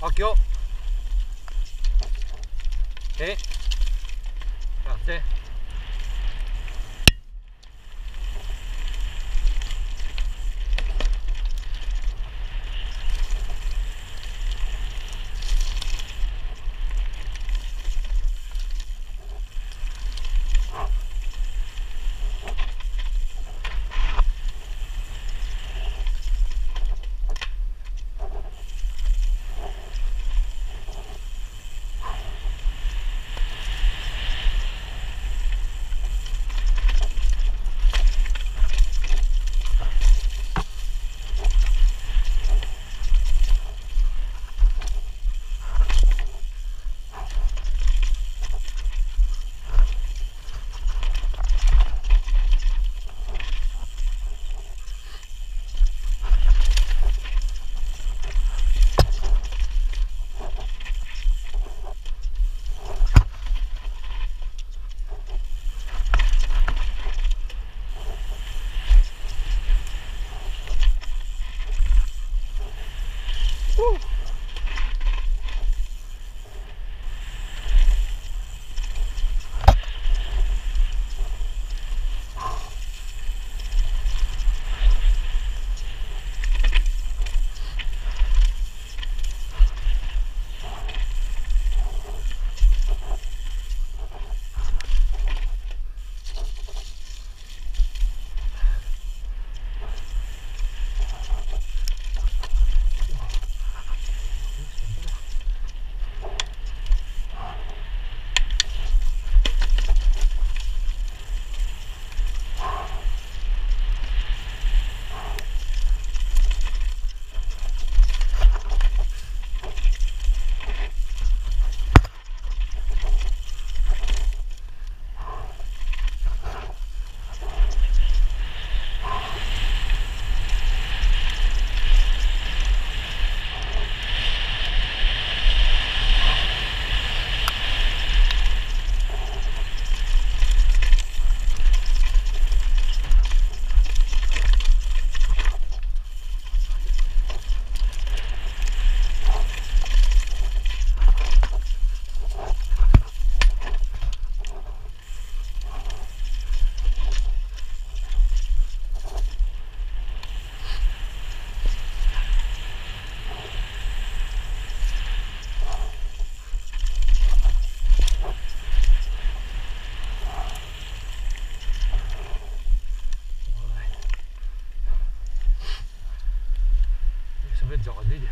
あ、きょえ？あ、脚进去